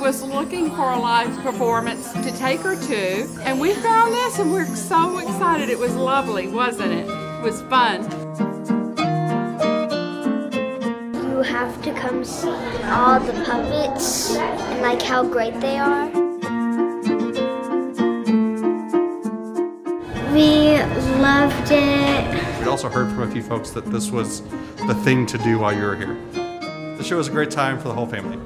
was looking for a live performance to take her to, and we found this and we're so excited. It was lovely, wasn't it? It was fun. You have to come see all the puppets and like how great they are. We loved it. We also heard from a few folks that this was the thing to do while you were here. The show was a great time for the whole family.